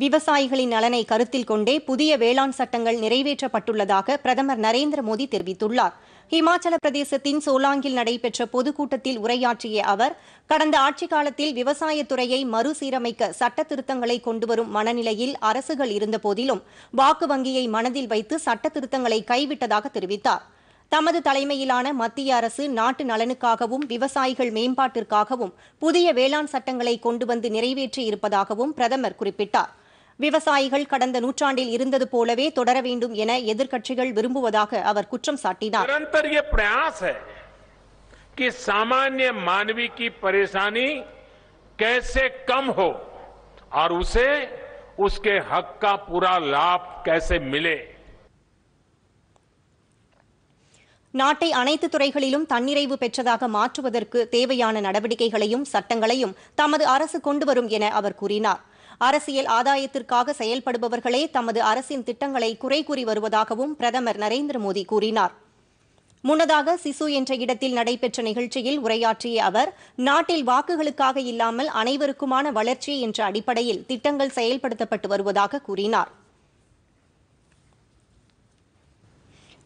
விவசாயிகளின் நலனை கருத்தில் கொண்டே புதிய வேளாண் சட்டங்கள் நிறைவேற்றப்பட்டுள்ளதாக பிரதமர் நரேந்திர மோடி தெரிவித்துள்ளார். ஹிமாச்சல பிரதேசத்தின் சோலாங்கில் நடைபெற்ற பொதுக்கூட்டத்தில் உரையாற்றிய அவர் கடந்த ஆட்சிக் காலத்தில் விவசாயத்துறையை மறுசீரமைக்க சட்ட திருத்தங்களை கொண்டுவரும் மனநிலையில் அரசுகள் இருந்தபோதிலும் வாக்கு வங்கியை மனதில் வைத்து சட்ட திருத்தங்களை கைவிட்டதாக தெரிவித்தார். தமது தலைமையிலான மத்திய அரசு நாட்டு நலனுக்காகவும் விவசாயிகள் மேம்பாட்டிற்காகவும் புதிய வேளாண் சட்டங்களை கொண்டு வந்து நிறைவேற்றி இருப்பதாகவும் பிரதமர் குறிப்பிட்டார். விவசாயிகள் கடந்த நூற்றாண்டில் இருந்தது போலவே தொடர வேண்டும் என எதிர்க்கட்சிகள் விரும்புவதாக அவர் குற்றம் சாட்டினார் निरंतर ये प्रयास है कि सामान्य मानवी की परेशानी कैसे कम हो और उसे उसके हक का पूरा लाभ कैसे मिले நாட்டை அனைத்து துறைகளிலும் தன்னிறைவு பெற்றதாக மாற்றுவதற்கு தேவையான நடவடிக்கைகளையும் சட்டங்களையும் தமது அரசு கொண்டுவரும் என அவர் கூறினார் அரசியல் ஆதாயத்திற்காக செயல்படுபவர்களே தமது அரசின் திட்டங்களை குறை கூறி வருவதாகவும் பிரதமர் நரேந்திர மோடி கூறினார். முன்னதாக சிசு என்ற இடத்தில் நடைபெற்ற நிகழ்ச்சியில் உரையாற்றிய அவர் நாட்டில் வாக்குகளுக்காக இல்லாமல் அனைவருக்குமான வளர்ச்சி என்ற அடிப்படையில் திட்டங்கள் செயல்படுத்தப்பட்டு வருவதாக கூறினார்.